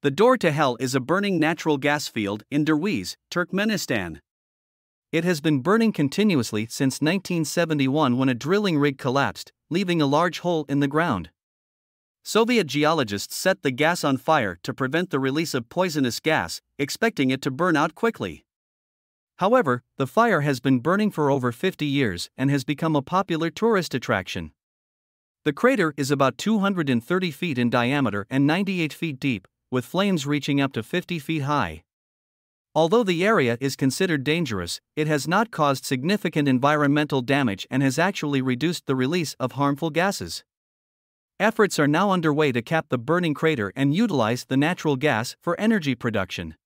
The Door to Hell is a burning natural gas field in Derweze, Turkmenistan. It has been burning continuously since 1971 when a drilling rig collapsed, leaving a large hole in the ground. Soviet geologists set the gas on fire to prevent the release of poisonous gas, expecting it to burn out quickly. However, the fire has been burning for over 50 years and has become a popular tourist attraction. The crater is about 230 feet in diameter and 98 feet deep, with flames reaching up to 50 feet high. Although the area is considered dangerous, it has not caused significant environmental damage and has actually reduced the release of harmful gases. Efforts are now underway to cap the burning crater and utilize the natural gas for energy production.